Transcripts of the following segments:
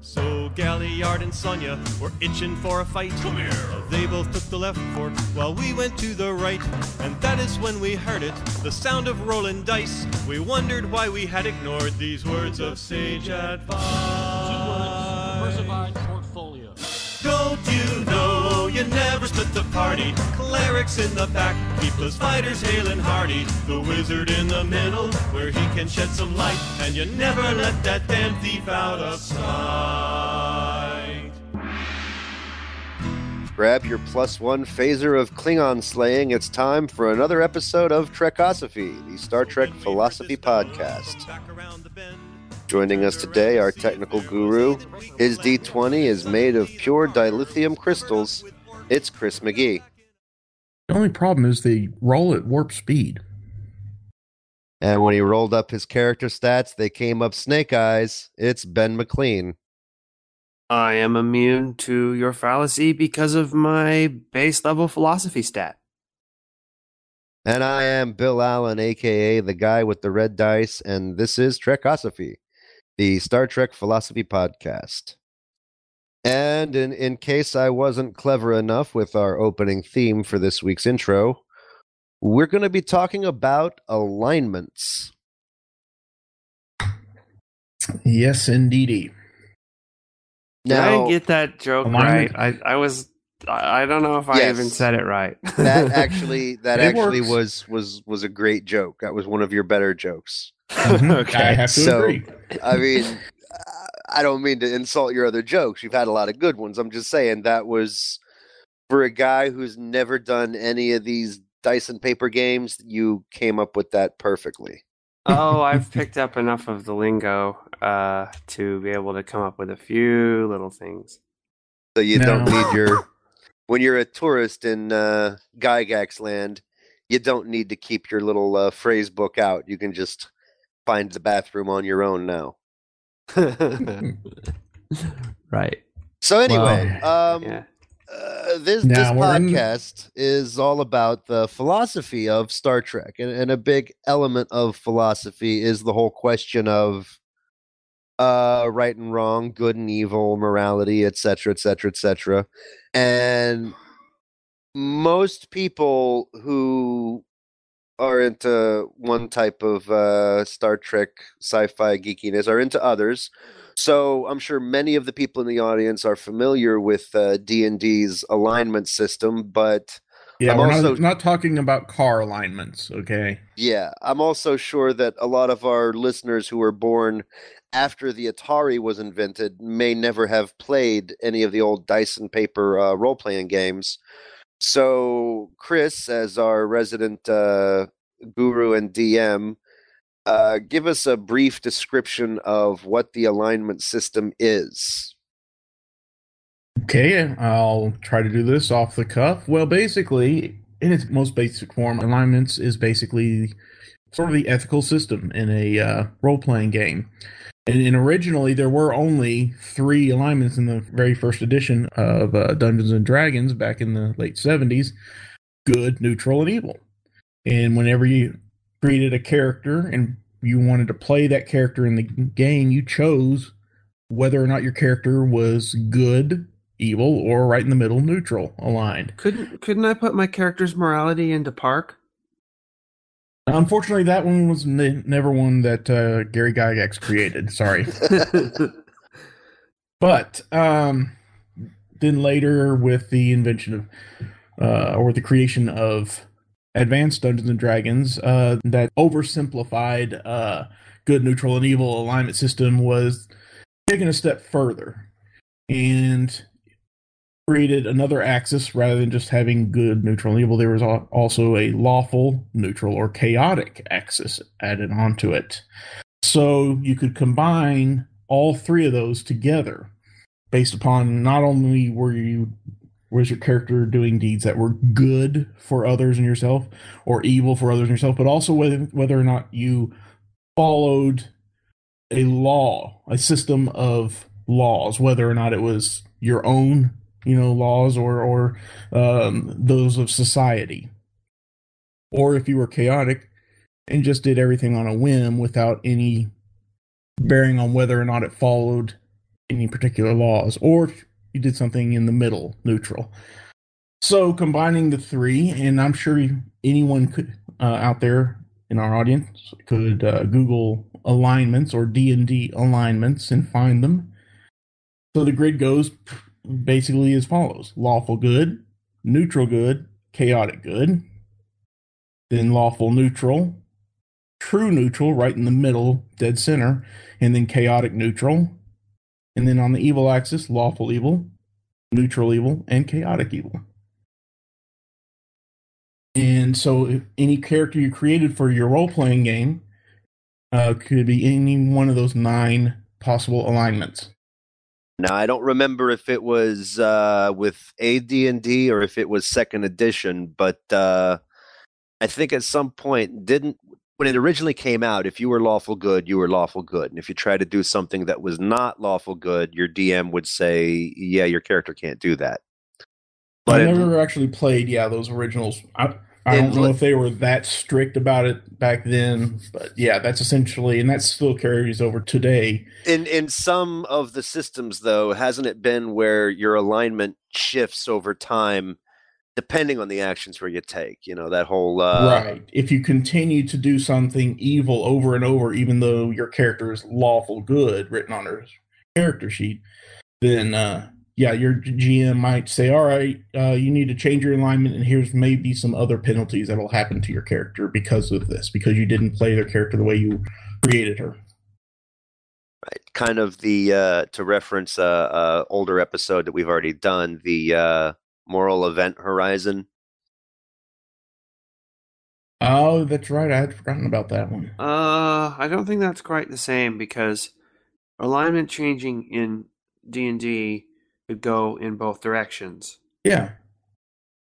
So Galliard and Sonia were itching for a fight. Come here. They both took the left fork while we went to the right. And that is when we heard it, the sound of rolling dice. We wondered why we had ignored these words of sage advice. You never split the party? Clerics in the back keep those fighters hale and hearty. The wizard in the middle where he can shed some light. And you never let that damn thief out of sight. Grab your plus one phaser of Klingon slaying. It's time for another episode of Trekosophy, the Star Trek Philosophy Podcast. Joining us today, our technical guru. His D20 is made of pure dilithium crystals. It's Chris McGee. The only problem is they roll at warp speed. And when he rolled up his character stats, they came up snake eyes. It's Ben McLean. I am immune to your fallacy because of my base level philosophy stat. And I am Bill Allen, aka the guy with the red dice, and this is Trekosophy, the Star Trek Philosophy Podcast. And in, in case I wasn't clever enough with our opening theme for this week's intro, we're going to be talking about alignments. Yes, indeedy. Did I Now, get that joke Alignment- right? I, I was I I don't know if I Yes. even said it right. that actually that It actually works. was was was a great joke. That was one of your better jokes. Mhm. Okay, I have to so- agree. I mean, I don't mean to insult your other jokes. You've had a lot of good ones. I'm just saying that was for a guy who's never done any of these dice and paper games. You came up with that perfectly. oh, I've picked up enough of the lingo uh, to be able to come up with a few little things. So you don't need your when you're a tourist in uh, Gygax land. You don't need to keep your little uh, phrase book out. You can just find the bathroom on your own now. right. So anyway, um, Yeah. uh, this Now this we're in- podcast is all about the philosophy of Star Trek, and, and a big element of philosophy is the whole question of uh, right and wrong, good and evil, morality, etc., etc., etc. And most people who are into one type of uh, Star Trek sci-fi geekiness are into others. So I'm sure many of the people in the audience are familiar with uh, D&D's alignment system, but Yeah, I'm we're also- not, not talking about car alignments, okay? yeah, I'm also sure that a lot of our listeners who were born after the Atari was invented may never have played any of the old dice and paper uh, role-playing games. So Chris, as our resident uh, guru and DM, uh, give us a brief description of what the alignment system is. Okay, I'll try to do this off the cuff. Well, basically, in its most basic form, alignments is basically sort of the ethical system in a uh, role playing game. And, and originally, there were only three alignments in the very first edition of uh, Dungeons and Dragons back in the late 70s good, neutral, and evil. And whenever you created a character and you wanted to play that character in the game, you chose whether or not your character was good, evil, or right in the middle, neutral, aligned. Couldn't couldn't I put my character's morality into Park? Unfortunately, that one was ne- never one that uh, Gary Gygax created. Sorry. But um, then later, with the invention of uh, or the creation of advanced Dungeons and Dragons, uh, that oversimplified uh, good, neutral, and evil alignment system was taken a step further and created another axis rather than just having good, neutral, and evil. There was also a lawful, neutral, or chaotic axis added onto it. So you could combine all three of those together based upon not only were you was your character doing deeds that were good for others and yourself or evil for others and yourself but also whether whether or not you followed a law a system of laws whether or not it was your own you know laws or or um, those of society or if you were chaotic and just did everything on a whim without any bearing on whether or not it followed any particular laws, or you did something in the middle, neutral. So combining the three, and I'm sure anyone could uh, out there in our audience could uh, Google alignments or D and D alignments and find them. So the grid goes basically as follows: lawful good, neutral good, chaotic good, then lawful neutral, true neutral right in the middle, dead center, and then chaotic neutral. And then on the evil axis, lawful evil, neutral evil, and chaotic evil. And so, any character you created for your role playing game uh, could be any one of those nine possible alignments. Now I don't remember if it was uh, with AD&D or if it was second edition, but uh, I think at some point didn't when it originally came out. If you were lawful good, you were lawful good, and if you tried to do something that was not lawful good, your DM would say, "Yeah, your character can't do that." But I never it, actually played, yeah, those originals. I, I don't know if they were that strict about it back then, but yeah, that's essentially, and that still carries over today. In in some of the systems, though, hasn't it been where your alignment shifts over time, depending on the actions where you take? You know that whole uh, right. If you continue to do something evil over and over, even though your character is lawful good written on their character sheet, then uh, yeah, your GM might say, all right, uh, you need to change your alignment, and here's maybe some other penalties that'll happen to your character because of this, because you didn't play their character the way you created her. Right. Kind of the, uh, to reference a, a older episode that we've already done, the uh, moral event horizon. Oh, that's right. I had forgotten about that one. Uh, I don't think that's quite the same because alignment changing in D and D could go in both directions. Yeah.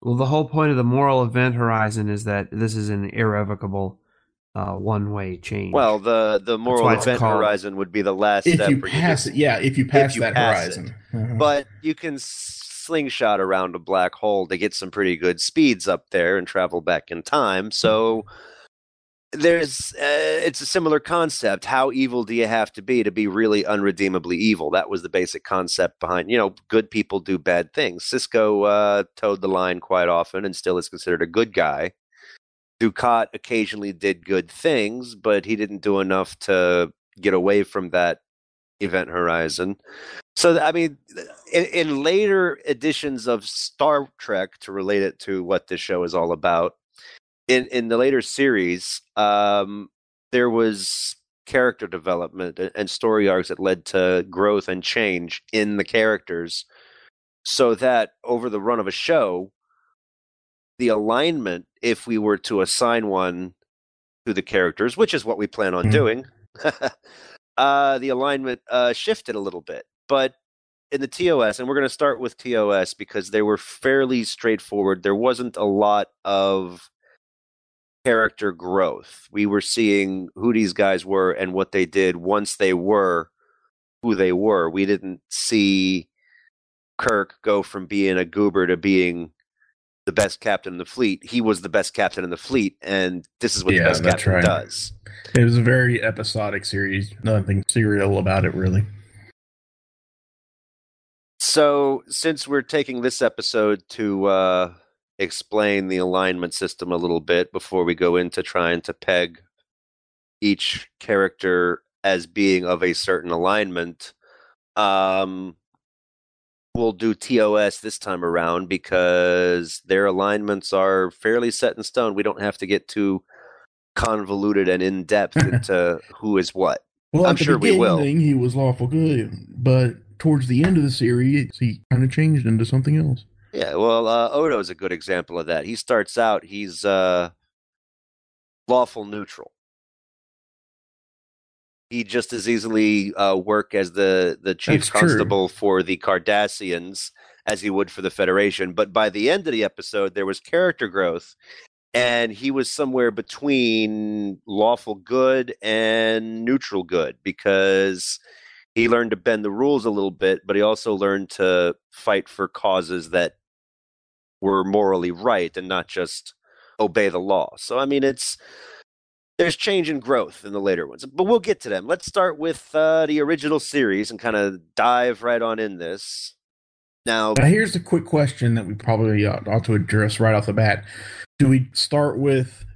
Well, the whole point of the moral event horizon is that this is an irrevocable uh, one-way change. Well, the the moral event horizon would be the last if step. You pass you it, yeah, if you pass if you that pass horizon. Uh-huh. But you can slingshot around a black hole to get some pretty good speeds up there and travel back in time. So there's uh, it's a similar concept how evil do you have to be to be really unredeemably evil? That was the basic concept behind you know good people do bad things. Sisko uh, toed the line quite often and still is considered a good guy. Dukat occasionally did good things but he didn't do enough to get away from that event horizon. So i mean in, in later editions of star trek to relate it to what this show is all about in in the later series, um, there was character development and story arcs that led to growth and change in the characters, so that over the run of a show, the alignment, if we were to assign one to the characters, which is what we plan on mm-hmm. doing, uh, the alignment uh, shifted a little bit, but in the TOS, and we're going to start with TOS because they were fairly straightforward. There wasn't a lot of character growth. We were seeing who these guys were and what they did once they were who they were. We didn't see Kirk go from being a goober to being the best captain in the fleet. He was the best captain in the fleet, and this is what yeah, the best captain right. does. It was a very episodic series. Nothing serial about it, really. So, since we're taking this episode to uh, explain the alignment system a little bit before we go into trying to peg each character as being of a certain alignment. Um, we'll do TOS this time around because their alignments are fairly set in stone. We don't have to get too convoluted and in depth into who is what. Well, I'm sure we will. He was lawful good, but towards the end of the series, he kind of changed into something else. Yeah, well, uh, Odo is a good example of that. He starts out, he's uh, lawful neutral. He just as easily uh, work as the the chief That's constable true. for the Cardassians as he would for the Federation. But by the end of the episode, there was character growth, and he was somewhere between lawful good and neutral good because he learned to bend the rules a little bit, but he also learned to fight for causes that were morally right and not just obey the law. So I mean, it's there's change and growth in the later ones, but we'll get to them. Let's start with uh, the original series and kind of dive right on in this. Now, Now, here's a quick question that we probably ought, ought to address right off the bat. Do we start with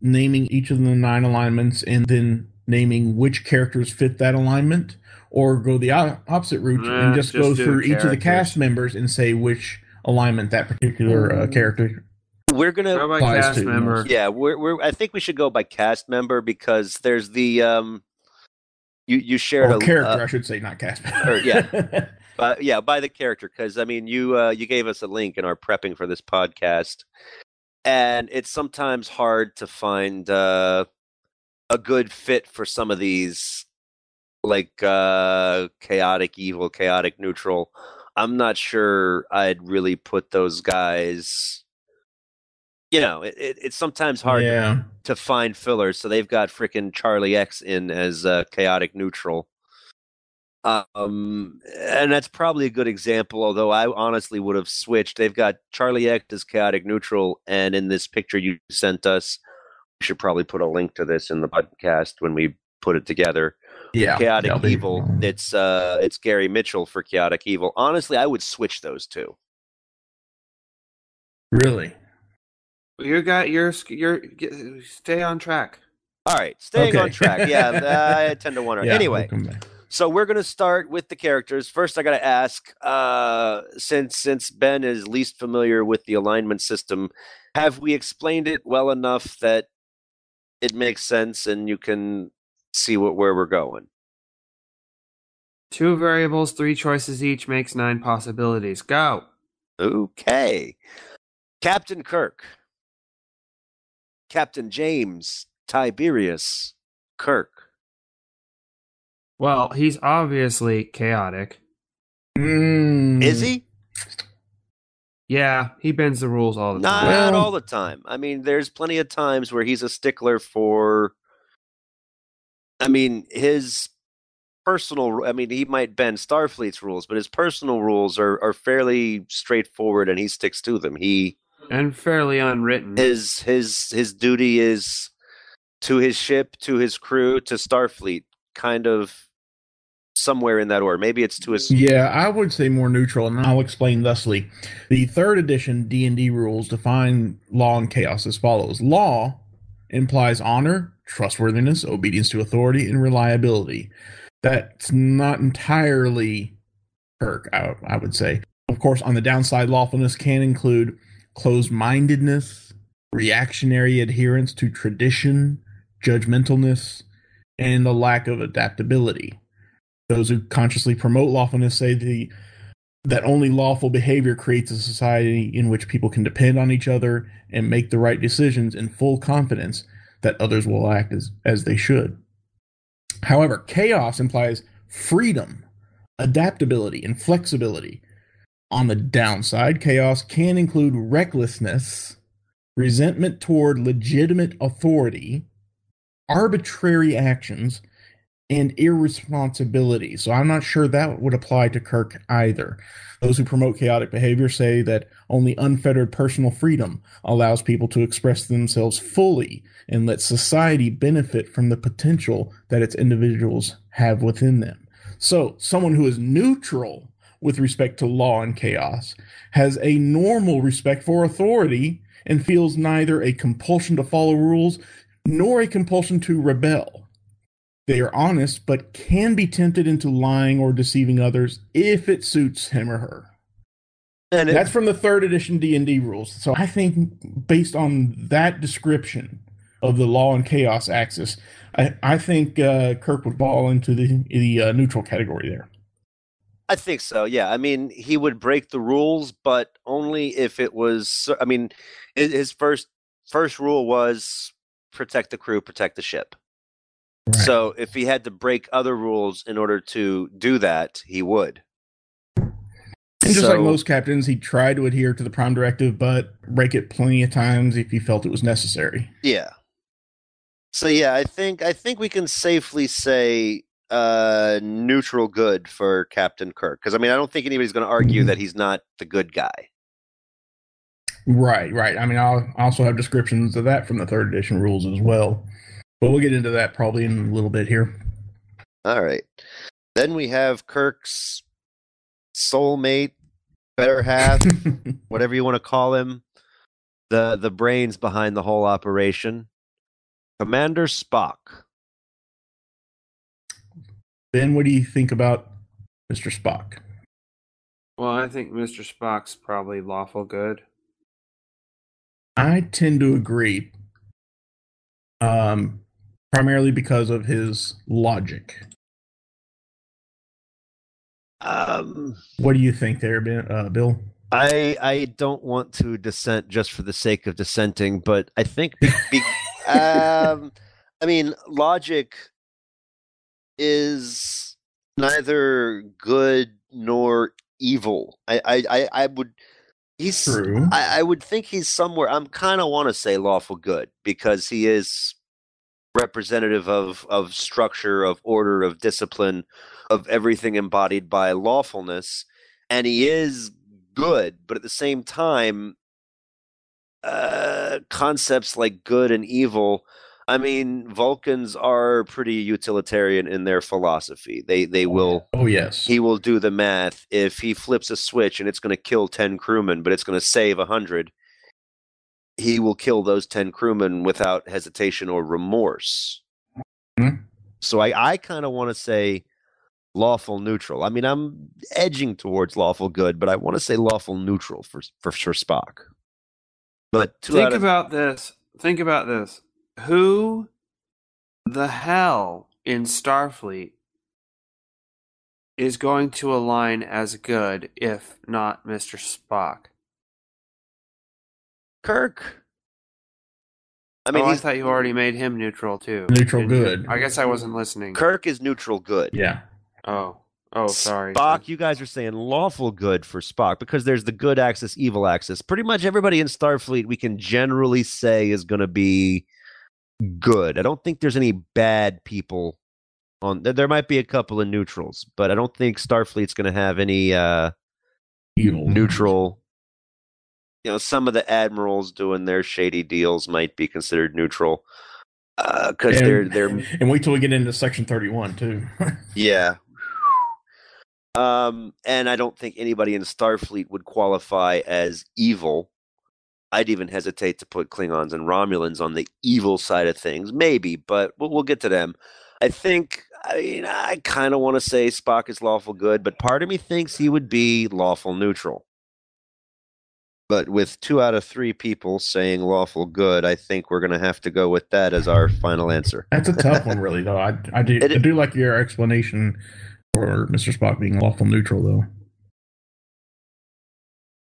naming each of the nine alignments and then naming which characters fit that alignment? Or go the opposite route Nah, and just, just go do through each of the cast members and say which alignment that particular uh, character we're gonna Go by cast to, member. Yeah, we're we're. I think we should go by cast member because there's the um. You you shared or a character, uh, I should say, not cast or, member. yeah. uh, yeah, by the character because I mean you uh, you gave us a link in our prepping for this podcast, and it's sometimes hard to find uh, a good fit for some of these, like uh, chaotic evil, chaotic neutral. I'm not sure I'd really put those guys. You know, it, it, it's sometimes hard to yeah. to find fillers. So they've got freaking Charlie X in as uh, chaotic neutral. Um, and that's probably a good example. Although I honestly would have switched. They've got Charlie X as chaotic neutral, and in this picture you sent us, we should probably put a link to this in the podcast when we put it together. Yeah. chaotic that'll be- evil. It's uh, it's Gary Mitchell for chaotic evil. Honestly, I would switch those two. Really? You got your your stay on track. All right, staying on track. Yeah, I tend to wonder. Yeah, anyway, we'll come back. So we're going to start with the characters. First, I got to ask, uh, since since Ben is least familiar with the alignment system, have we explained it well enough that it makes sense and you can see what where we're going? Two variables, three choices each makes nine possibilities. Go. Okay, Captain Kirk, Captain James Tiberius Kirk. Well, he's obviously chaotic. Mm, Is he? Yeah, he bends the rules all the Not time. Well- all the time. I mean, there's plenty of times where he's a stickler for. I mean, his personal. I mean, he might bend Starfleet's rules, but his personal rules are are fairly straightforward, and he sticks to them. He and fairly unwritten. his his his duty is to his ship, to his crew, to Starfleet, kind of somewhere in that order. Maybe it's to his. Yeah, I would say more neutral, and I'll explain thusly. The third edition D and D rules define law and chaos as follows: Law implies honor, trustworthiness, obedience to authority, and reliability. That's not entirely Kirk, I, I would say. Of course, on the downside, lawfulness can include closed-mindedness, reactionary adherence to tradition, judgmentalness, and the lack of adaptability. Those who consciously promote lawfulness say the that only lawful behavior creates a society in which people can depend on each other and make the right decisions in full confidence that others will act as, as they should. However, chaos implies freedom, adaptability, and flexibility. On the downside, chaos can include recklessness, resentment toward legitimate authority, arbitrary actions, and irresponsibility. So I'm not sure that would apply to Kirk either. Those who promote chaotic behavior say that only unfettered personal freedom allows people to express themselves fully and let society benefit from the potential that its individuals have within them. So, someone who is neutral with respect to law and chaos has a normal respect for authority and feels neither a compulsion to follow rules nor a compulsion to rebel. They are honest, but can be tempted into lying or deceiving others if it suits him or her. And That's from the third edition D and D rules. So I think, based on that description of the law and chaos axis, I, I think uh, Kirk would fall into the the uh, neutral category there. I think so. Yeah. I mean, he would break the rules, but only if it was. I mean, his first first rule was protect the crew, protect the ship. So if he had to break other rules in order to do that, he would. And just like most captains, he tried to adhere to the prime directive, but break it plenty of times if he felt it was necessary. Yeah. So yeah, I think I think we can safely say uh neutral good for Captain Kirk because I mean I don't think anybody's going to argue Mhm. that he's not the good guy. Right, right. I mean, I'll I also have descriptions of that from the third edition rules as well. But we'll get into that probably in a little bit here. All right. Then we have Kirk's soulmate, better half, whatever you want to call him, the the brains behind the whole operation, Commander Spock. ben, what do you think about Mr. Spock? Well, I think Mr. Spock's probably lawful good. I tend to agree. Um, primarily because of his logic. Um, What do you think there, ben, uh, Bill? I I don't want to dissent just for the sake of dissenting, but I think be, be, um, I mean, logic is neither good nor evil. I I I, I would he's True. I, I would think he's somewhere. I'm kind of want to say lawful good because he is representative of of structure, of order, of discipline, of everything embodied by lawfulness, and he is good. But at the same time, uh, concepts like good and evil. I mean, Vulcans are pretty utilitarian in their philosophy. They they will Oh yes. he will do the math. If he flips a switch and it's going to kill 10 crewmen, but it's going to save 100, he will kill those 10 crewmen without hesitation or remorse. Mhm. So I, I kind of want to say lawful neutral. I mean, I'm edging towards lawful good, but I want to say lawful neutral for for sure Spock. But Think of, about this. Think about this. Who the hell in Starfleet is going to align as good if not Mr. Spock? Kirk. I mean, oh, I thought you already made him neutral too. Neutral good. I guess I wasn't listening. Kirk is neutral good. Yeah. Oh, oh, sorry. Spock, you guys are saying lawful good for Spock because there's the good axis, evil axis. Pretty much everybody in Starfleet we can generally say is going to be good. I don't think there's any bad people on there. There might be a couple of neutrals, but I don't think Starfleet's going to have any uh Evil. neutral. You know, some of the admirals doing their shady deals might be considered neutral because And- they're they're And wait till we get into section thirty-one too. Yeah. Um, and I don't think anybody in Starfleet would qualify as evil. I'd even hesitate to put Klingons and Romulans on the evil side of things, maybe, but we'll, we'll get to them. I think, I mean, I kind of want to say Spock is lawful good, but part of me thinks he would be lawful neutral. But with two out of three people saying lawful good, I think we're going to have to go with that as our final answer. That's a tough one, really. Though I, I do, It- I do like your explanation for Mister Spock being lawful neutral, though.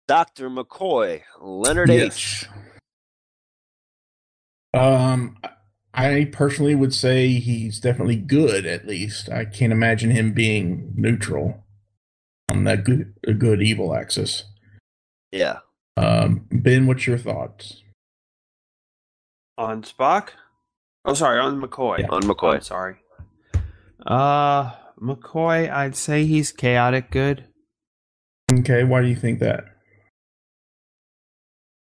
Dr. McCoy, Leonard H. Um, I personally would say he's definitely good. At least I can't imagine him being neutral on that good, good evil axis. Yeah. Um, Ben, what's your thoughts? on Spock. Oh, sorry, on McCoy. Yeah. On McCoy. I'm sorry. Uh, McCoy, I'd say he's chaotic good. Okay, why do you think that?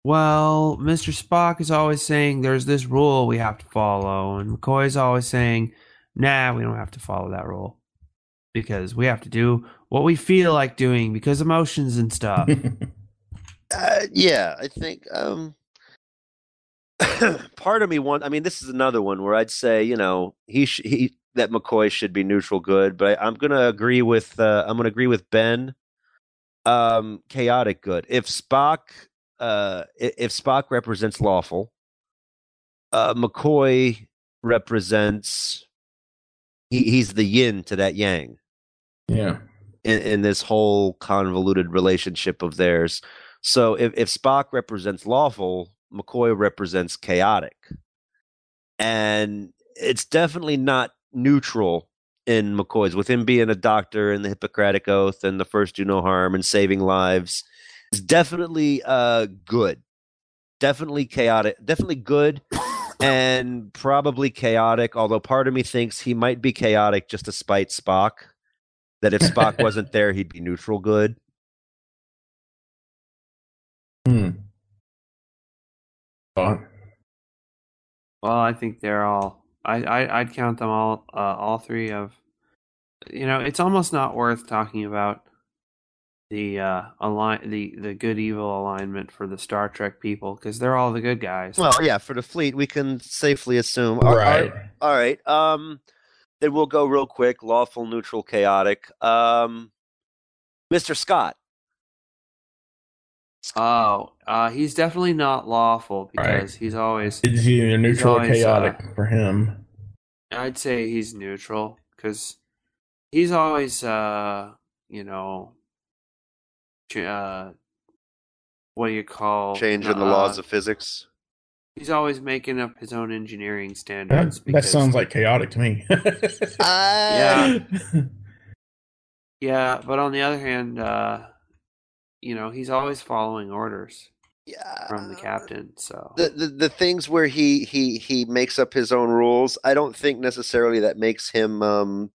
Well, Mr. Spock is always saying there's this rule we have to follow, and McCoy's always saying, nah, we don't have to follow that rule. Because we have to do what we feel like doing because emotions and stuff. Uh, yeah, I think um part of me want I mean this is another one where I'd say, you know, he sh- he that McCoy should be neutral good, but I, I'm going to agree with uh I'm going to agree with Ben um chaotic good. If Spock uh if Spock represents lawful, uh McCoy represents he, he's the yin to that yang yeah, in, in this whole convoluted relationship of theirs. So if, if Spock represents lawful, McCoy represents chaotic. And it's definitely not neutral in McCoy's, with him being a doctor and the Hippocratic Oath and the first do no harm and saving lives. It's definitely uh good. Definitely chaotic. Definitely good and probably chaotic, although part of me thinks he might be chaotic just to spite Spock. That if Spock wasn't there, he'd be neutral good. hmm. Thought. well, I think they're all I, I I'd count them all uh, all three of you know, it's almost not worth talking about the uh align the the good evil alignment for the Star Trek people because they're all the good guys. Well, yeah, for the fleet, we can safely assume. All- all- right. All right. Um, then we'll go real quick. Lawful, neutral, chaotic. Um, Mr. Scott. Oh, uh, he's definitely not lawful Right. because he's always. Is he a neutral or chaotic uh, for him? I'd say he's neutral because he's always, uh, you know, uh, what do you call Changing the uh, laws of physics. He's always making up his own engineering That, standards. that because- sounds like chaotic to me. Yeah. Yeah, but on the other hand, uh, you know, he's always following orders Yeah. from the captain. So The, the the things where he he he makes up his own rules. I don't think necessarily that makes him um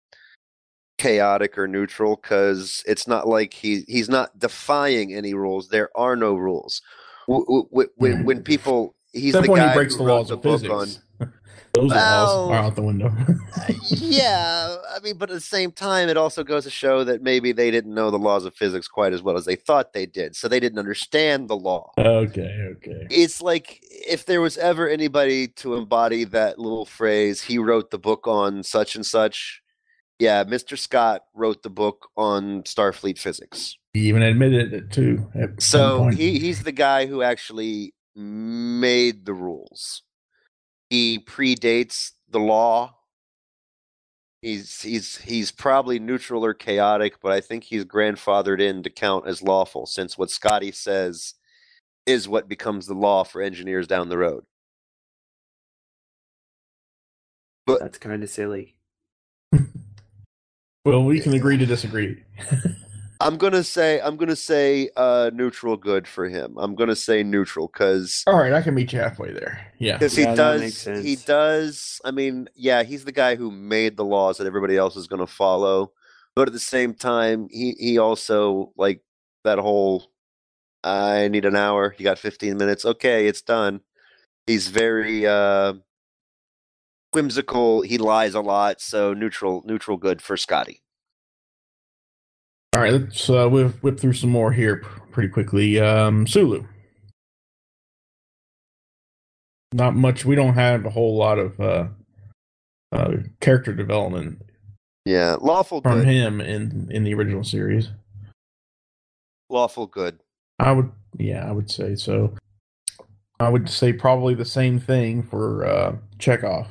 chaotic or neutral because it's not like he he's not defying any rules. There are no rules. When when people he's Except the when guy he breaks who the wrote laws the of book physics. on Those Well- laws are out the window. Uh, yeah, I mean, but at the same time, it also goes to show that maybe they didn't know the laws of physics quite as well as they thought they did, so they didn't understand the law. okay, okay. It's like if there was ever anybody to embody that little phrase, he wrote the book on such and such. Yeah, Mr. Scott wrote the book on Starfleet physics. He even admitted it too. So he, he's the guy who actually made the rules. He predates the law. He's he's he's probably neutral or chaotic, but I think he's grandfathered in to count as lawful since what Scotty says is what becomes the law for engineers down the road. But that's kind of silly. well, we can agree to disagree. I'm gonna say I'm gonna say uh, neutral good for him. I'm gonna say neutral because All right, I can meet you halfway there. Yeah. because Yeah, he does he does i mean yeah he's the guy who made the laws that everybody else is going to follow but at the same time he he also like that whole i need an hour you got 15 minutes okay it's done he's very uh whimsical he lies a lot so neutral neutral good for scotty All right, let's uh, whip, whip through some more here pretty quickly. Um, Sulu. Not much. We don't have a whole lot of uh, uh, character development yeah lawful from good him in in the original series. lawful good I would, yeah, I would say so. I would say probably the same thing for uh, Chekov.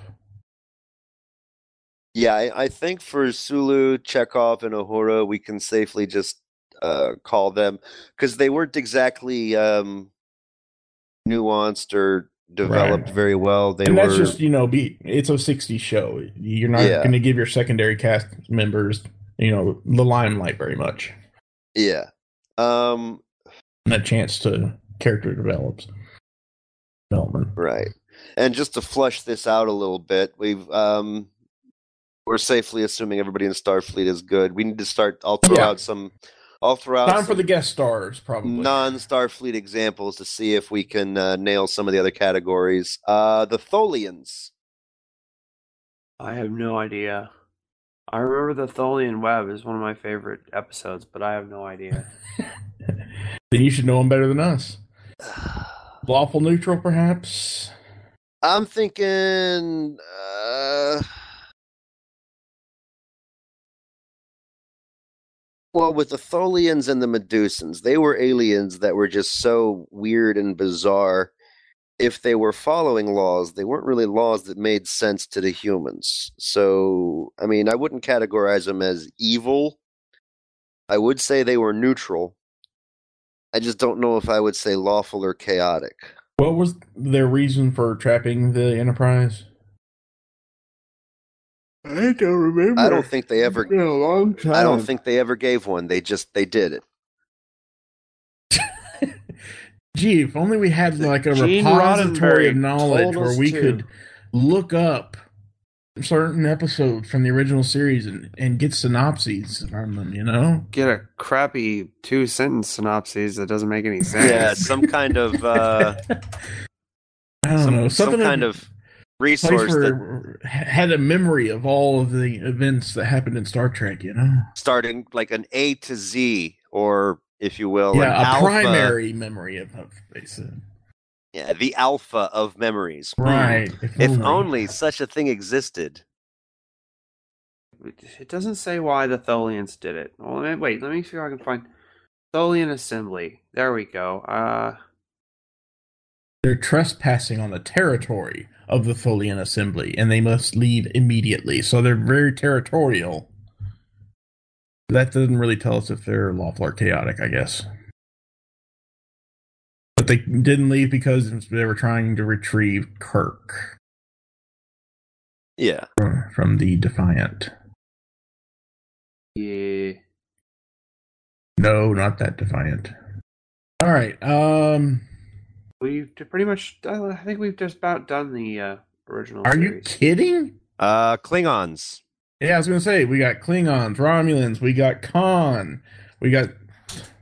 Yeah, I, I think for Sulu, Chekov, and Uhura, we can safely just uh, call them because they weren't exactly um, nuanced or developed Right. very well. They and were, that's just you know, be it's a '60s show. You're not Yeah. going to give your secondary cast members, you know, the limelight very much. yeah. Um, And that chance to character develops development. right. And just to flush this out a little bit, we've um, we're safely assuming everybody in Starfleet is good. We need to start. I'll throw Yeah. out some. I'll throw out Time for the guest stars, probably. non-Starfleet examples to see if we can uh, nail some of the other categories. Uh, the Tholians. I have no idea. I remember the Tholian Web is one of my favorite episodes, but I have no idea. then you should know them better than us. Lawful neutral, perhaps. I'm thinking. Uh, well, with the Tholians and the Medusans, they were aliens that were just so weird and bizarre. If they were following laws, they weren't really laws that made sense to the humans. So, I mean, I wouldn't categorize them as evil. I would say they were neutral. I just don't know if I would say lawful or chaotic. What was their reason for trapping the Enterprise? I don't remember. I don't think they ever been a long time. I don't think they ever gave one. They just they did it. Gee, if only we had like a Gene repository Roddenberry of knowledge where we to. could look up certain episodes from the original series and, and get synopses from them, you know? get a crappy two sentence synopsis that doesn't make any sense. Yeah, some kind of uh I don't some, know. some kind of place resource that where had a memory of all of the events that happened in Star Trek. You know, starting like an A to Z, or if you will, an yeah, a alpha, primary memory of, of basically. yeah, the alpha of memories. Right. If only such a thing existed. It doesn't say why the Tholians did it. Well, wait, let me see if I can find Tholian Assembly. There we go. Uh, they're trespassing on the territory of the Tholian Assembly, and they must leave immediately. So they're very territorial. That doesn't really tell us if they're lawful or chaotic, I guess. But they didn't leave because they were trying to retrieve Kirk Yeah. from the Defiant. yeah. No, not that Defiant. All right. Um, We've pretty much, I think we've just about done the uh, original are you kidding? Uh, Klingons. Yeah, I was gonna say we got Klingons, Romulans, we got Khan, we got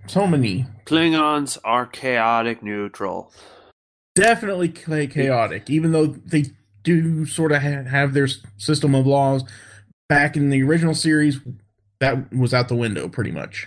so many. Klingons are chaotic neutral. Definitely chaotic, even though they do sort of have their system of laws. Back in the original series, that was out the window pretty much.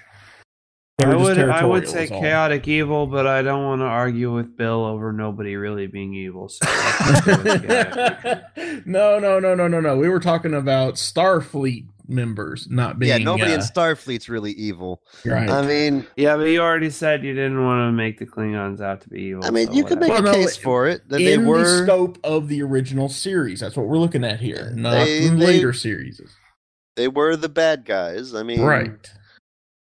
They I would, I would say all. chaotic evil, but I don't want to argue with Bill over nobody really being evil. So I'll go with chaotic neutral. no, no, no, no, no, no. We were talking about Starfleet members not being. yeah, nobody in uh, Starfleet's really evil. right. I mean, yeah, but you already said you didn't want to make the Klingons out to be evil. I mean, so you could make whatever. Well, a no, case for it that they in the scope of the original series. That's what we're looking at here, not They- the they- later series. They were the bad guys. I mean, Right.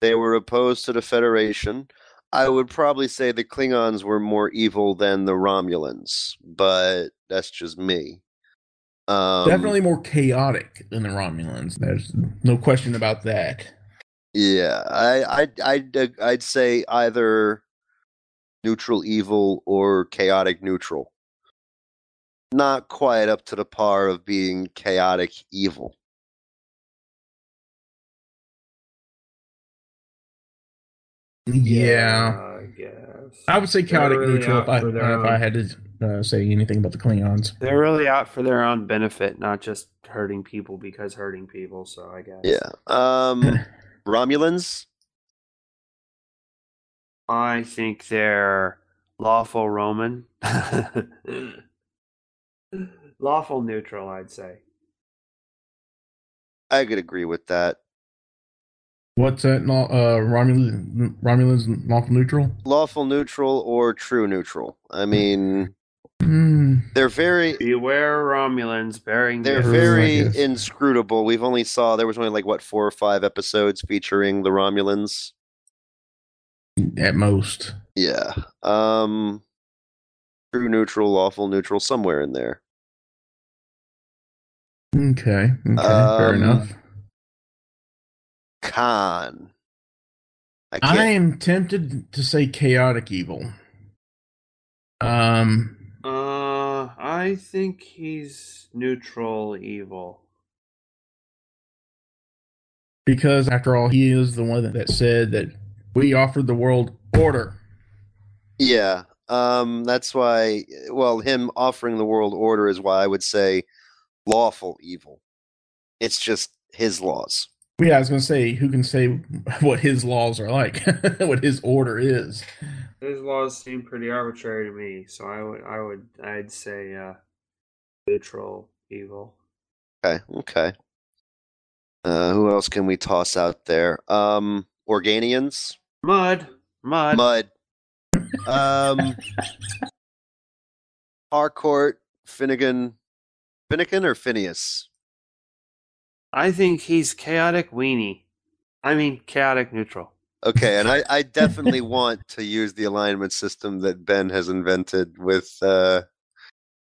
They were opposed to the Federation. I would probably say the Klingons were more evil than the Romulans, but that's just me. Um, Definitely more chaotic than the Romulans. There's no question about that. Yeah, I, I, I'd, I'd say either neutral evil or chaotic neutral. Not quite up to the par of being chaotic evil. Yeah. I guess. I would say chaotic really neutral if I, for if I had to uh, say anything about the Klingons. They're really out for their own benefit, not just hurting people because hurting people. So I guess. Yeah. Um, Romulans. I think they're lawful Roman. lawful neutral, I'd say. I could agree with that. What's that? no- Uh, Romulan, Romulans lawful neutral? Lawful neutral or true neutral. I mean, Hmm. they're very Beware Romulans bearing they're gifts. Very inscrutable. We've only saw there was only like what four or five episodes featuring the Romulans. At most. Yeah. Um true neutral, lawful neutral, somewhere in there. Okay. Okay. Fair Um, enough. Khan. I I am tempted to say chaotic evil. Um. Uh, I think he's neutral evil. because after all, he is the one that, that said that we offered the world order. Yeah. Um that's why well him offering the world order is why I would say lawful evil. It's just his laws. Yeah, I was going to say, who can say what his laws are like, what his order is? His laws seem pretty arbitrary to me, so I would, I would, I'd say uh, neutral evil. Okay, okay. Uh who else can we toss out there? Um Organians? Mudd, mud. Mudd. Um, Harcourt, Finnegan, Finnegan or Phineas? I think he's chaotic weenie. I mean, chaotic neutral. Okay, and I, I definitely want to use the alignment system that Ben has invented with uh,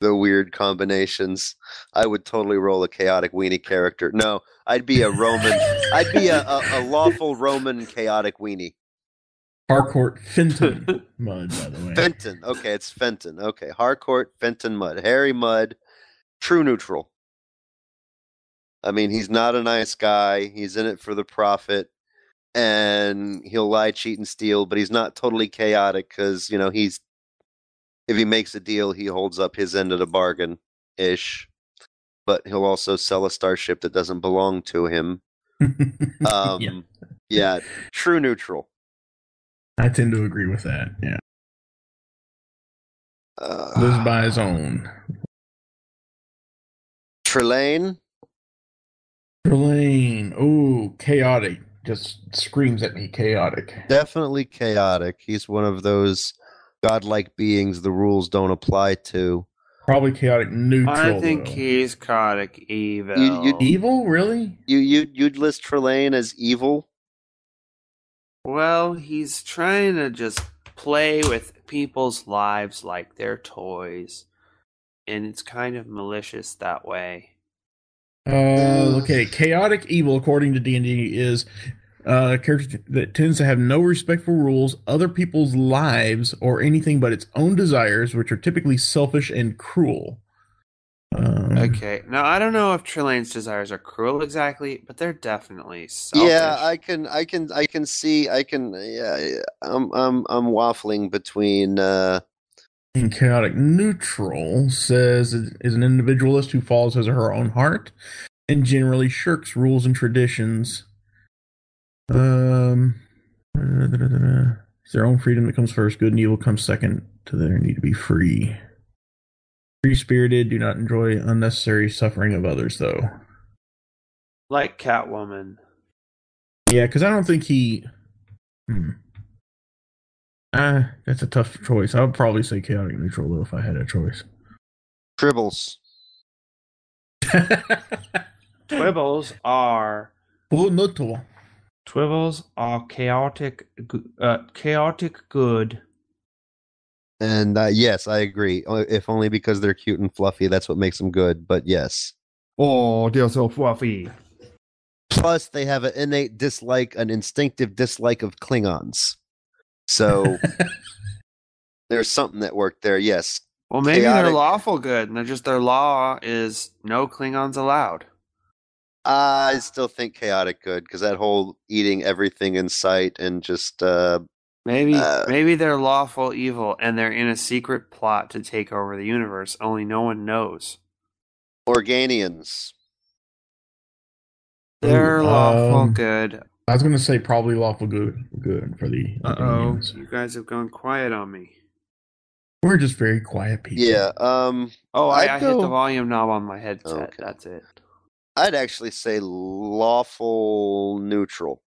the weird combinations. I would totally roll a chaotic weenie character. No, I'd be a Roman. I'd be a, a, a lawful Roman chaotic weenie. Harcourt Fenton Mudd, by the way. Fenton. Okay, it's Fenton. Okay, Harcourt, Fenton, Mudd, Harry Mudd, true neutral. I mean, he's not a nice guy. He's in it for the profit, and he'll lie, cheat, and steal. But he's not totally chaotic because you know he's if he makes a deal, he holds up his end of the bargain. ish, but he'll also sell a starship that doesn't belong to him. Um, Yeah. yeah, true neutral. I tend to agree with that. Yeah. Uh, Lives by his own. Trelane, Trelane. Oh, chaotic. Just screams at me chaotic. definitely chaotic. He's one of those godlike beings the rules don't apply to. Probably chaotic neutral. I think though. he's chaotic evil. You- you- evil, really? You you you'd list Trelane as evil? Well, he's trying to just play with people's lives like they're toys. And it's kind of malicious that way. Uh, okay. Chaotic evil, according to D and D, is uh, a character that tends to have no respect for rules, other people's lives, or anything but its own desires, which are typically selfish and cruel. Um, Okay. Now, I don't know if Trelane's desires are cruel exactly, but they're definitely selfish. Yeah, I can I can I can see I can yeah, yeah I'm I'm I'm waffling between uh And chaotic neutral says is an individualist who follows his or her own heart and generally shirks rules and traditions. Um, it's their own freedom that comes first. Good and evil comes second to their need to be free. Free spirited, do not enjoy unnecessary suffering of others, though. Like Catwoman. Yeah, because I don't think he. Hmm. Uh, that's a tough choice. I would probably say chaotic neutral though if I had a choice. tribbles. Twibbles are Full neutral. Twibbles are chaotic, uh, chaotic good. And uh, yes, I agree. If only because they're cute and fluffy, that's what makes them good. But yes. Oh, they're so fluffy. Plus, they have an innate dislike, an instinctive dislike of Klingons. So there's something that worked there. Yes. Well, maybe they're lawful good, and they're just their law is no Klingons allowed. I still think chaotic good because that whole eating everything in sight and just uh Maybe Uh, maybe they're lawful evil, and they're in a secret plot to take over the universe. Only no one knows. Organians. They're Ooh, lawful um, good. I was gonna say probably lawful good good for the Uh oh, you guys have gone quiet on me. We're just very quiet people. Yeah. Um Oh, I, I'd I hit the volume knob on my headset. Okay. That's it. I'd actually say lawful neutral.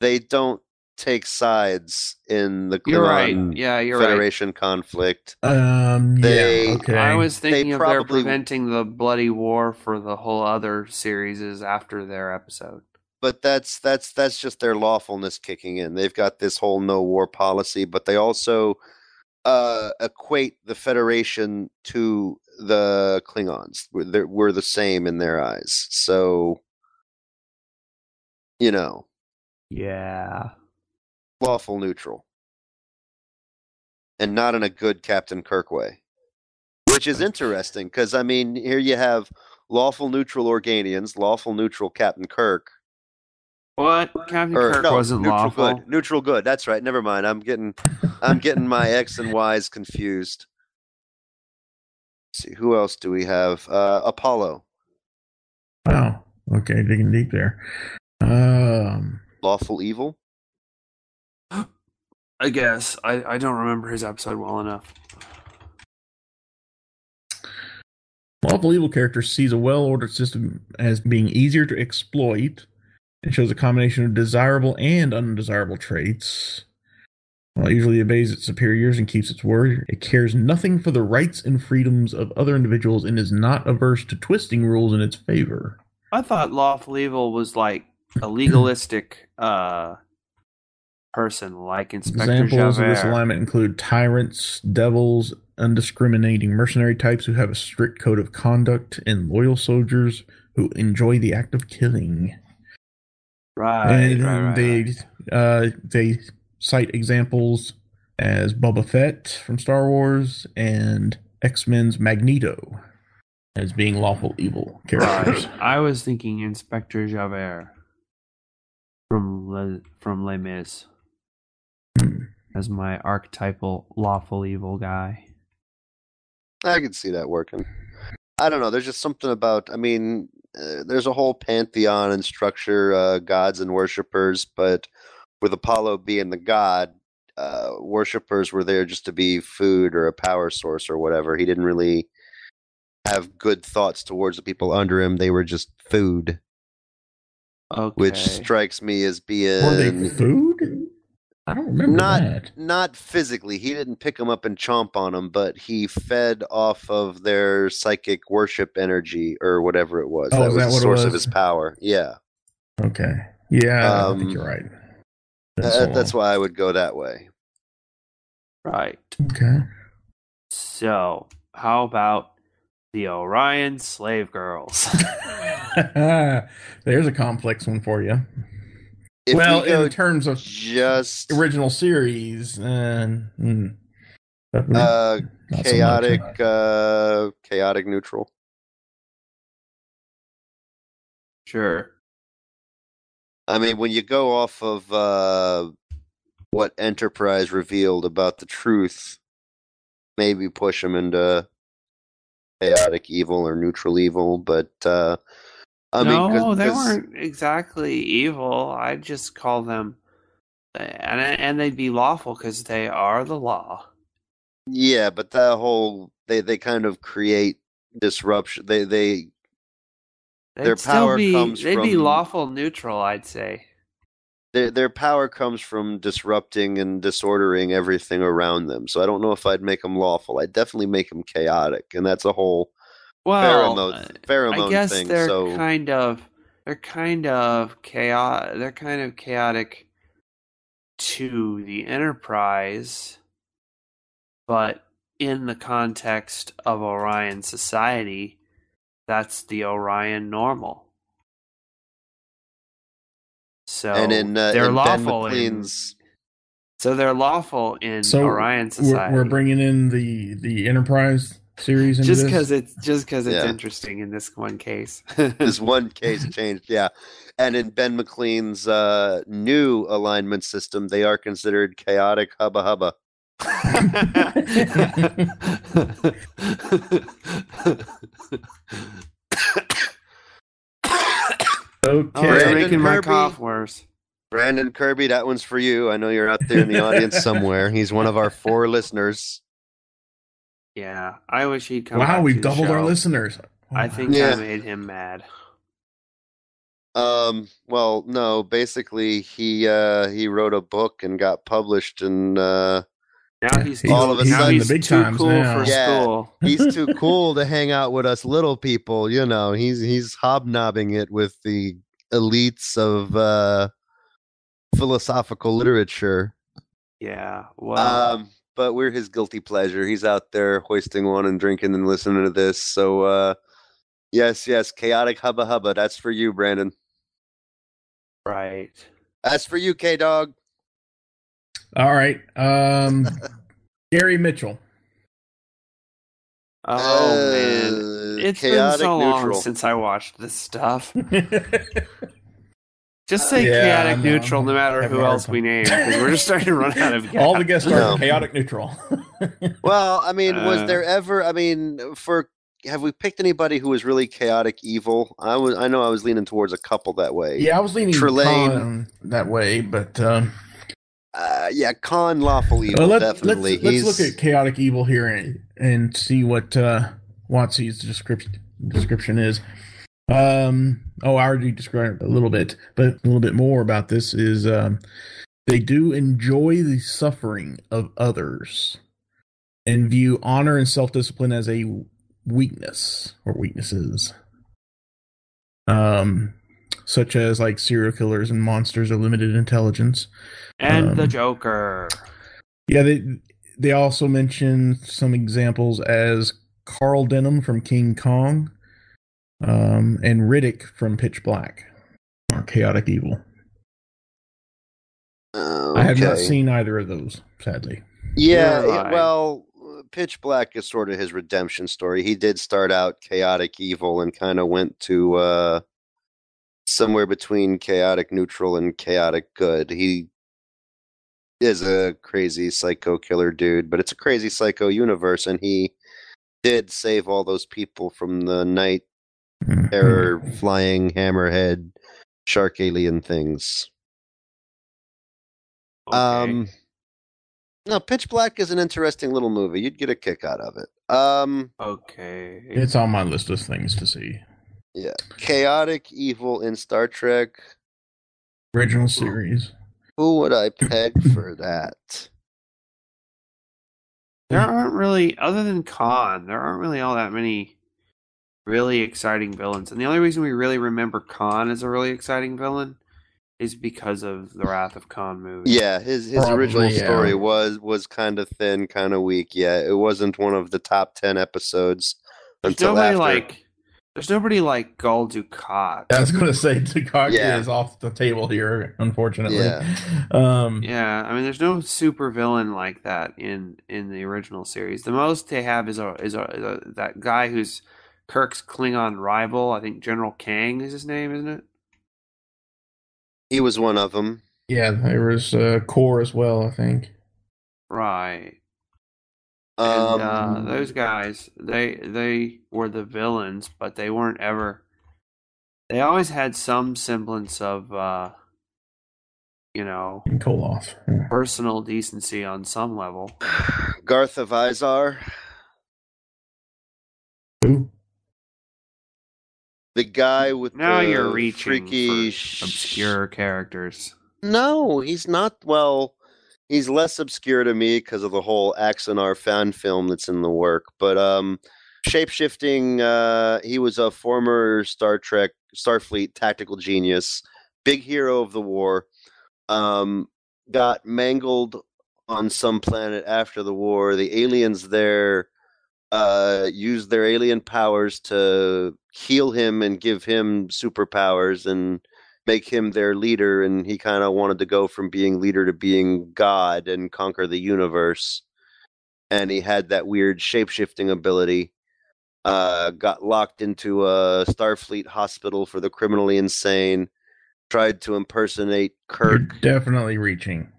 They don't take sides in the You're right. Klingon Yeah, you're right. Federation conflict. Um. They- yeah. Okay. I was They thinking of they're probably- preventing the bloody war for the whole other series is after their episode. But that's that's that's just their lawfulness kicking in. They've got this whole no war policy, but they also uh, equate the Federation to the Klingons. We're, they're- we're the same in their eyes. So, you know, Yeah. Lawful neutral. And not in a good Captain Kirk way. Which is interesting because, I mean, here you have lawful neutral Organians, lawful neutral Captain Kirk. What? Captain Or, Kirk no, wasn't neutral lawful. good. Neutral good. That's right. Never mind. I'm getting I'm getting my X and Y's confused. Let's see, who else do we have? Uh, Apollo, Wow. Okay, digging deep there. Um. lawful evil. I guess. I, I don't remember his episode well enough. Lawful evil character sees a well-ordered system as being easier to exploit and shows a combination of desirable and undesirable traits. While it usually obeys its superiors and keeps its word, it cares nothing for the rights and freedoms of other individuals and is not averse to twisting rules in its favor. I thought lawful evil was like a legalistic uh person like Inspector Examples of this alignment include tyrants, devils, undiscriminating mercenary types who have a strict code of conduct, and loyal soldiers who enjoy the act of killing. Right, and right, right, they right. uh they cite examples as Boba Fett from Star Wars and X Men's Magneto as being lawful evil characters. I was thinking Inspector Javert from Le, from Les Mis. As my archetypal lawful evil guy. I could see that working. I don't know. There's just something about. I mean, uh, there's a whole pantheon and structure, uh, gods and worshippers, but with Apollo being the god, uh, worshippers were there just to be food or a power source or whatever. He didn't really have good thoughts towards the people under him. They were just food, Okay. which strikes me as being Were they food? I don't remember Not- that. not physically. He didn't pick them up and chomp on them, but he fed off of their psychic worship energy or whatever it was. Oh, that is was that the what it source of his power. Yeah, Okay. Yeah, I think Um, you're right. Uh, that's why I would go that way. right. Okay. So, how about the Orion slave girls? There's a complex one for you. If well, we in terms of just original series, and mm, uh, not so chaotic, uh, chaotic neutral. sure. I mean, when you go off of uh, what Enterprise revealed about the truth, maybe push them into chaotic evil or neutral evil. But uh, I no, mean, 'cause- they 'cause- weren't exactly evil. I'd just call them, and and they'd be lawful because they are the law. Yeah, but that whole they they kind of create disruption. They they They'd Their power be, comes They'd be lawful neutral, I'd say. their their power comes from disrupting and disordering everything around them. So I don't know if I'd make them lawful. I'd definitely make them chaotic, and that's a whole Well, pheromone pheromone I guess thing. they're so kind of they're kind of chaotic. They're kind of chaotic to the Enterprise, but in the context of Orion society, that's the Orion normal. So and in uh, they're in lawful in, so they're lawful in So Orion we're, society. we're bringing in the the Enterprise series just because it's just because it's Yeah. interesting in this one case. this one case changed, yeah. And in Ben McLean's uh, new alignment system, they are considered chaotic hubba hubba. okay. Oh, you're Brandon making my Kirby. cough worse. Brandon Kirby, that one's for you. I know you're out there in the audience somewhere. He's one of our four listeners. Yeah, I wish he'd come. wow, back we've to the doubled our show. listeners. I think Yeah. I made him mad. Um, well, no, basically he uh he wrote a book and got published and uh Now he's He's- All of a now sudden- he's the big too times cool now. for Yeah. school. he's too cool to hang out with us little people, you know. He's he's hobnobbing it with the elites of uh philosophical literature. Yeah, well, Um, but we're his guilty pleasure. He's out there hoisting one and drinking and listening to this. So, uh, yes, yes, chaotic hubba hubba. That's for you, Brandon. right. That's for you, K Dog. All right. Um, Gary Mitchell. Oh man, it's been chaotic so long since I watched this stuff. Just say Yeah, chaotic I neutral, no matter who a hard else we name, because we're just starting to run out of All the guests stars No. are chaotic neutral. Well, I mean, was Uh. there ever? I mean, for have we picked anybody who was really chaotic evil? I was. I know I was leaning towards a couple that way. yeah, I was leaning Trelane. That way, but um, Uh, yeah, Khan lawful evil, well, let, definitely. let's let's look at chaotic evil here and, and see what uh, Watsy's description description is. Um, oh, I already described a little bit, but a little bit more about this is um, they do enjoy the suffering of others and view honor and self discipline as a weakness or weaknesses. Um, such as like serial killers and monsters of limited intelligence. And the Um, Joker. Yeah, they they also mention some examples as Carl Denham from King Kong, um, and Riddick from Pitch Black, or Chaotic Evil. uh, I have not seen either of those, sadly. Yeah, Neither yeah, have I. well, Pitch Black is sort of his redemption story. He did start out chaotic evil and kind of went to uh, somewhere between chaotic neutral and chaotic good. He is a crazy psycho killer dude, but it's a crazy psycho universe, and he did save all those people from the night. Terror flying hammerhead shark alien things. Okay. Um, no, Pitch Black is an interesting little movie. You'd get a kick out of it. Um, okay. It's on my list of things to see. yeah, chaotic evil in Star Trek. Original series. Who would I peg for that? There aren't really, other than Khan, there aren't really all that many really exciting villains. And the only reason we really remember Khan as a really exciting villain is because of the Wrath of Khan movie. Yeah, his his Probably, original yeah. story was was kind of thin, kind of weak. Yeah, it wasn't one of the top ten episodes There's until nobody after. like, there's nobody like Gul Dukat. I was going to say Takaki Yeah. is off the table here, unfortunately. Yeah. Um, Yeah, I mean, there's no super villain like that in in the original series. The most they have is a is a, is a that guy who's Kirk's Klingon rival. I think General Kang is his name, isn't it? he was one of them. yeah, there was uh, Kor as well, I think. Right. Um, And uh, those guys, they they were the villains, but they weren't ever. They always had some semblance of, uh, you know, And Koloth. Yeah. personal decency on some level. Garth of Izar, Who? The guy with Now the you're reaching freaky sh- obscure characters. No, he's not. Well, he's less obscure to me because of the whole Axanar fan film that's in the work. But um, shapeshifting, uh, he was a former Star Trek, Starfleet tactical genius, big hero of the war. Um, got mangled on some planet after the war. The aliens there uh, used their alien powers to heal him and give him superpowers and make him their leader and he kind of wanted to go from being leader to being god and conquer the universe and he had that weird shape-shifting ability uh got locked into a starfleet hospital for the criminally insane tried to impersonate You're kirk definitely reaching.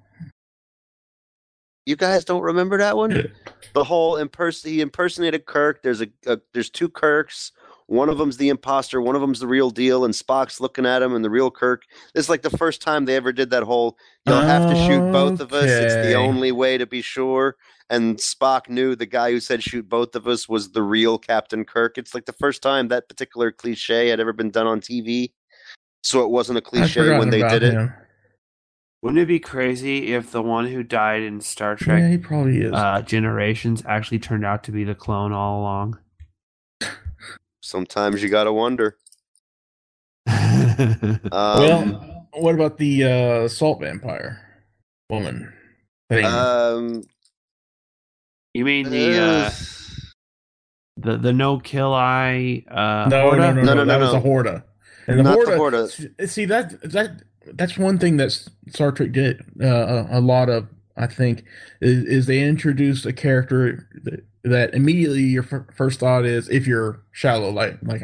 You guys don't remember that one the whole impers- he impersonated Kirk. There's a, a there's two Kirks. One of them's the imposter. One of them's the real deal. And Spock's looking at him, and the real Kirk. This is like the first time they ever did that whole. You'll have to shoot both of us. It's the only way to be sure. And Spock knew the guy who said shoot both of us was the real Captain Kirk. It's like the first time that particular cliche had ever been done on TV. So it wasn't a cliche when they did it. him. Wouldn't it be crazy if the one who died in Star Trek Yeah, Trek he probably is. uh, Generations actually turned out to be the clone all along? Sometimes you gotta wonder. Um, well, what about the uh, salt vampire woman thing? um, you mean the uh, uh, the the no kill eye? Uh, no, no, Horta? no, No, no, no, That no, was no. a Horta. And the Not the Horta, Horta. See that that that's one thing that Star Trek did uh, a, lot of. I think is, is they introduced a character that, that immediately your f- first thought is if you're shallow like like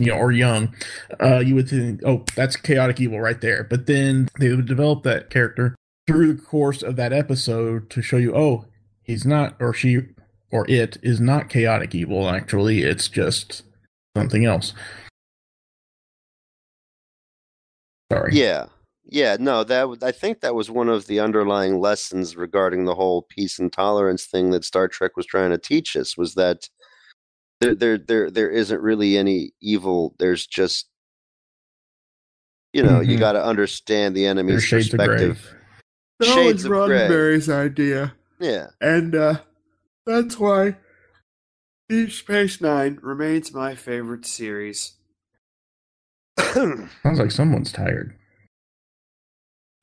you know or young, uh, you would think oh that's chaotic evil right there. But then they would develop that character through the course of that episode to show you oh he's not or she or it is not chaotic evil actually it's just something else. Sorry. Yeah. Yeah, no, that I think that was one of the underlying lessons regarding the whole peace and tolerance thing that Star Trek was trying to teach us was that there there there, there isn't really any evil. There's just you know, you Mhm. got to understand the enemy's There's shades of gray. perspective. Shades of gray. Roddenberry's idea, Yeah. and uh, that's why Deep Space Nine remains my favorite series. Sounds like someone's tired.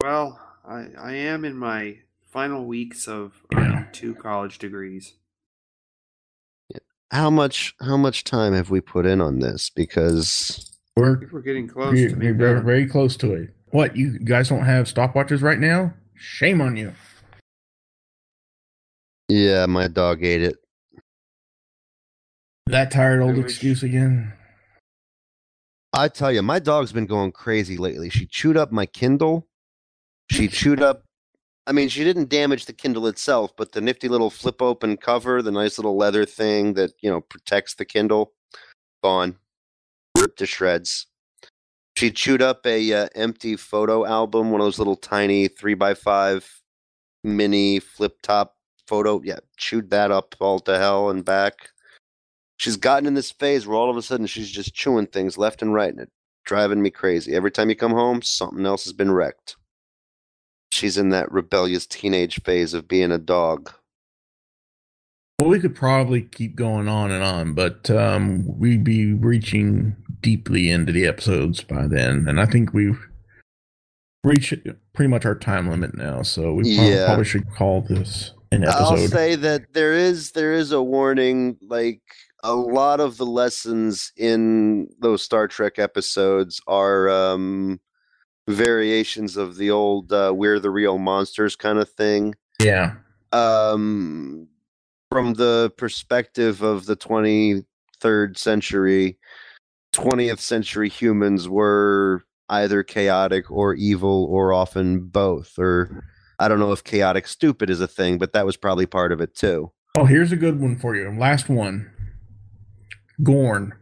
Well, I I am in my final weeks of uh, Yeah. two college degrees. how much how much time have we put in on this because We're, we're getting close we're, to we're being very, very close to it. What, you guys don't have stopwatches right now? Shame on you. yeah, my dog ate it. That tired old wish- excuse again. I tell you, my dog's been going crazy lately. She chewed up my Kindle. She chewed up I mean, she didn't damage the Kindle itself, but the nifty little flip open cover, the nice little leather thing that you know protects the Kindle, gone, ripped to shreds. She chewed up a uh, empty photo album, one of those little tiny three by five mini flip top photo. Yeah, chewed that up all to hell and back. She's gotten in this phase where all of a sudden she's just chewing things left and right, and it driving me crazy. Every time you come home, something else has been wrecked. She's in that rebellious teenage phase of being a dog. Well, we could probably keep going on and on, but um, we'd be reaching deeply into the episodes by then, and I think we've reached pretty much our time limit now. So we probably, Yeah. probably should call this an episode. I'll say that there is there is a warning. Like a lot of the lessons in those Star Trek episodes are um, variations of the old uh, "We're the real monsters" kind of thing. yeah, um, from the perspective of the 23rd century, 20th century humans were either chaotic or evil or often both. Or I don't know if chaotic stupid is a thing, but that was probably part of it too. Oh, here's a good one for you. Last one. Gorn.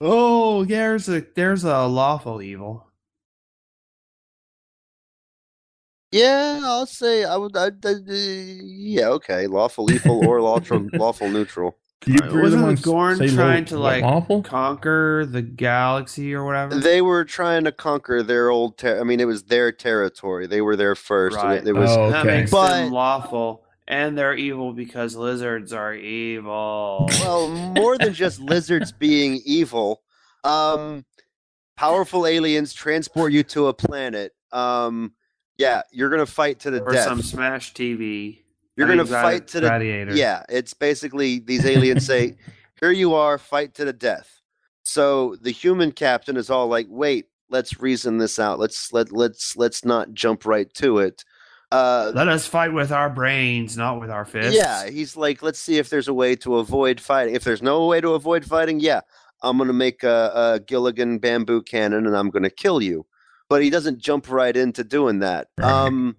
Oh, there's a there's a lawful evil. Yeah, I'll say I would. I, I, uh, yeah, okay, lawful evil or lawful lawful neutral. Do you wasn't want Gorn trying law- to, like, lawful? Conquer the galaxy or whatever. They were trying to conquer their old. Ter- I mean, it was their territory. They were there first. and Right. It, it was Oh, That okay. makes But- them lawful, and they're evil because lizards are evil. well more than just lizards being evil um powerful aliens transport you to a planet um yeah you're gonna fight to the death or death some smash TV. you're gonna fight to the gladiator. yeah it's basically these aliens say here you are fight to the death so the human captain is all like wait let's reason this out let's let let's let's not jump right to it uh Let us fight with our brains, not with our fists. Yeah, he's like, let's see if there's a way to avoid fighting. If there's no way to avoid fighting, yeah, I'm gonna make a, a Gilligan bamboo cannon and I'm gonna kill you. But he doesn't jump right into doing that. Um,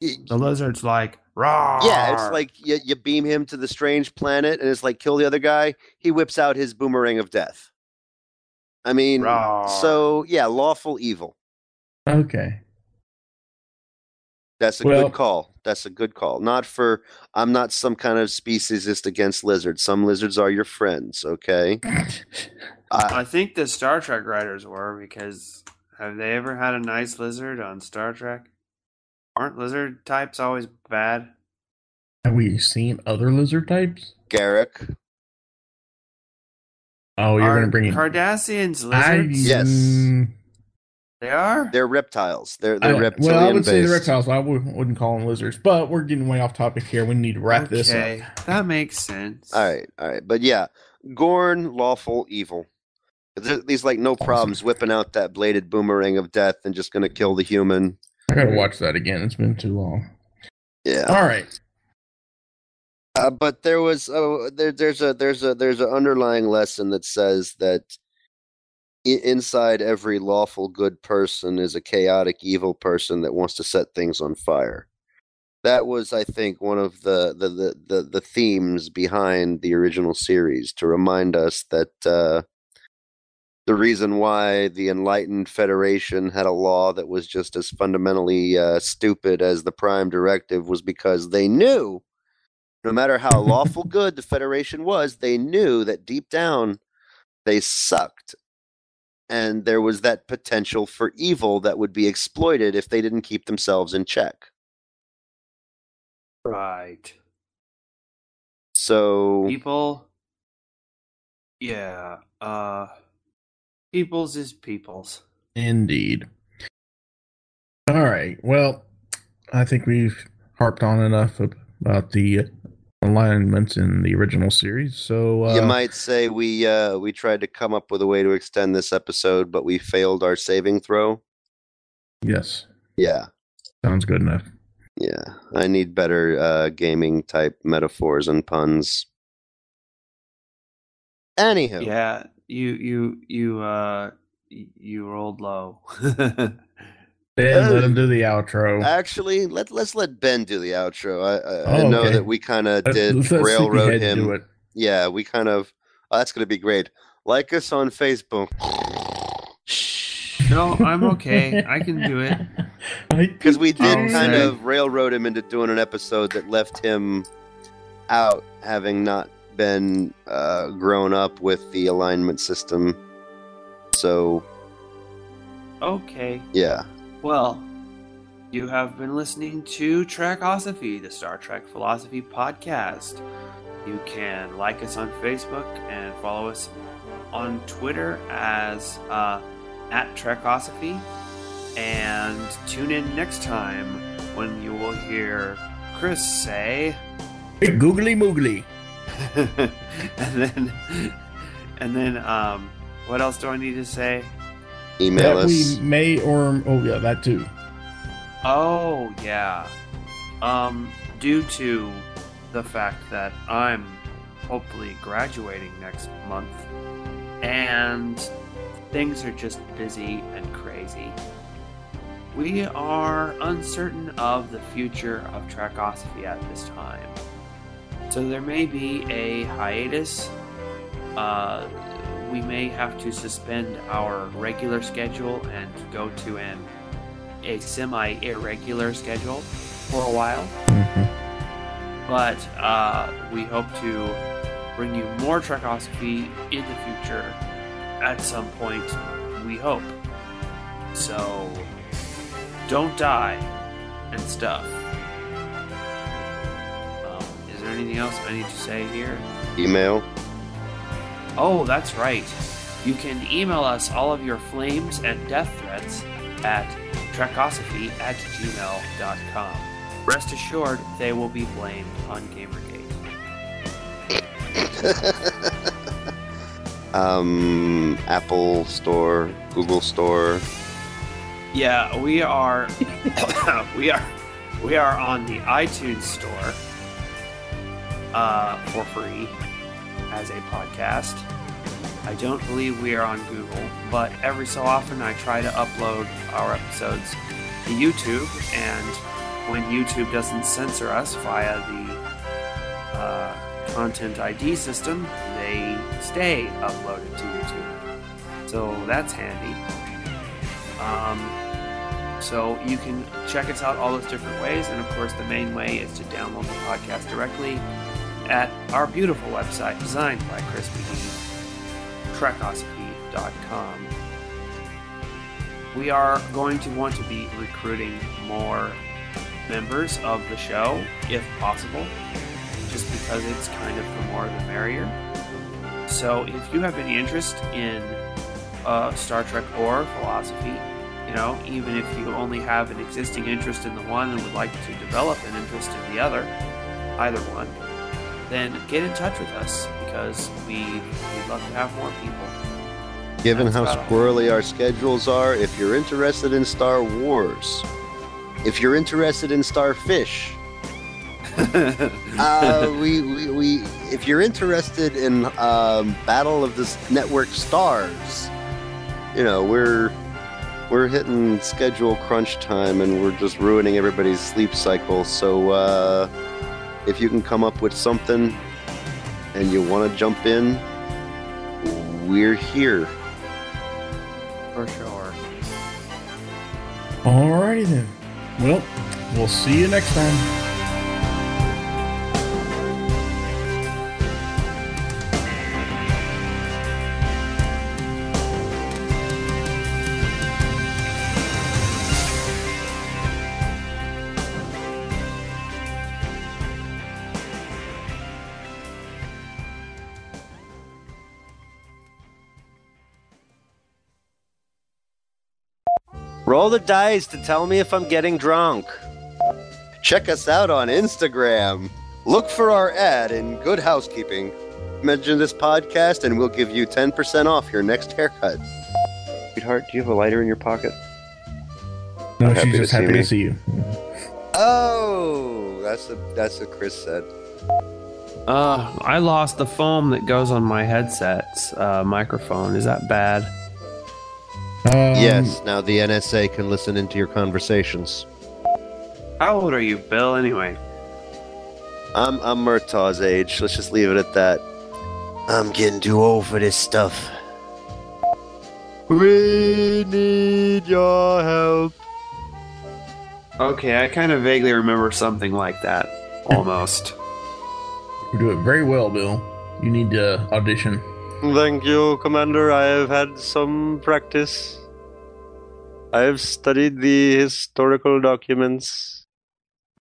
y- The lizard's like, raw. yeah, it's like you, you beam him to the strange planet and it's like kill the other guy. He whips out his boomerang of death. I mean, Rawr. so yeah, lawful evil. Okay. That's a Well- good call. That's a good call. Not for I'm not some kind of speciesist against lizards. Some lizards are your friends. Okay. I, I think the Star Trek writers were because have they ever had a nice lizard on Star Trek? Aren't lizard types always bad? Have we seen other lizard types? Garak. Oh, you're going to bring in. Cardassians I- Yes. Mm, They are. They're reptiles. They're they're I- reptilian well, I would say the based. reptiles. but I would, wouldn't call them lizards. But we're getting way off topic here. We need to wrap this okay, up. that makes sense. All right, all right, but yeah, Gorn, lawful evil. There- These like no problems whipping out that bladed boomerang of death and just gonna kill the human. I got to watch that again. It's been too long. Yeah, All right. uh, but there was uh, there, there's a there's a there's an underlying lesson that says that i- inside every lawful good person is a chaotic evil person that wants to set things on fire. That was, I think, one of the the the the, the themes behind the original series to remind us that uh, the reason why the enlightened Federation had a law that was just as fundamentally uh, stupid as the Prime Directive was because they knew, no matter how lawful good the Federation was, they knew that deep down they sucked. And there was that potential for evil that would be exploited if they didn't keep themselves in check. Right. So People. Yeah. Uh. Peoples is peoples. Indeed. All right. Well, I think we've harped on enough about the alignments in the original series. So uh, you might say we uh, we tried to come up with a way to extend this episode, but we failed our saving throw. yes, Yeah, sounds good enough. yeah. I need better uh, gaming type metaphors and puns. Anywho, Yeah. You you you uh you rolled low. Ben, let him do the outro. Actually, let let's let Ben do the outro. I I, I Oh, know okay. that we kind of Uh, did let railroad Sleepyhead him. do it. Yeah, we kind of. Oh, that's gonna be great. Like us on Facebook. No, I'm okay. I can do it. Because we did Oh, kind sorry. of railroad him into doing an episode that left him out, having not been uh, grown up with the alignment system. So Okay. yeah, Well, you have been listening to Trekosophy, the Star Trek Philosophy Podcast. You can like us on Facebook and follow us on Twitter as uh, at Trekosophy. And tune in next time when you will hear Chris say, Hey, googly moogly. and then, and then, um, what else do I need to say? Email That us. we may or oh yeah, that too. Oh yeah. Um, due to the fact that I'm hopefully graduating next month, and things are just busy and crazy. We are uncertain of the future of Trekosophy at this time. So there may be a hiatus. Uh, we may have to suspend our regular schedule and go to an a semi irregular schedule for a while, but uh, we hope to bring you more Trekosophy in the future at some point, we hope. So, don't die and stuff. Um, is there anything else I need to say here? Email. Oh, that's right. You can email us all of your flames and death threats at trekosophy at gmail.com. Rest assured, they will be blamed on Gamergate. um, Apple Store, Google Store. Yeah, we are we are we are on the iTunes store uh, for free as a podcast. I don't believe we are on Google, but every so often I try to upload our episodes to YouTube, and when YouTube doesn't censor us via the uh, content ID system, they stay uploaded to YouTube. So that's handy. Um, so you can check us out all those different ways, and of course, the main way is to download the podcast directly at our beautiful website designed by Chris McGee, trekosophy.com. We are going to want to be recruiting more members of the show, if possible, just because it's kind of the more the merrier. So if you have any interest in uh, Star Trek or philosophy, you know, even if you only have an existing interest in the one and would like to develop an interest in the other, either one, then get in touch with us because we we'd love to have more people. Given That's how squirrely our schedules are, if you're interested in Star Wars, if you're interested in Starfish, uh, we, we, we, if you're interested in um, Battle of the Network Stars, you know, we're we're hitting schedule crunch time and we're just ruining everybody's sleep cycle. So uh, if you can come up with something and you want to jump in, we're here. For sure. Alrighty then. Well, we'll see you next time. Roll the dice to tell me if I'm getting drunk. Check us out on Instagram. Look for our ad in Good Housekeeping. Mention this podcast and we'll give you 10% off your next haircut. Sweetheart, do you have a lighter in your pocket? No, Happy she's to just see happy me. to see you. Oh, that's a, that's what Chris said. Uh, I lost the foam that goes on my headset's uh, microphone. Is that bad? Um, yes, now the NSA can listen into your conversations. How old are you, Bill? Anyway, I'm I'm Murtaugh's age. Let's just leave it at that. I'm getting too old for this stuff. We need your help. okay, I kind of vaguely remember something like that, almost. You do it very well, Bill. You need to audition. Thank you, Commander. I have had some practice. I have studied the historical documents.